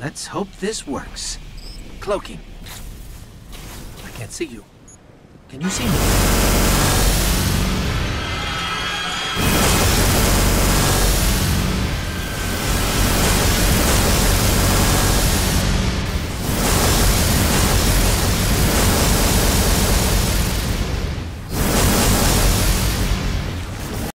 Let's hope this works. Cloaking. I can't see you. Can you see me?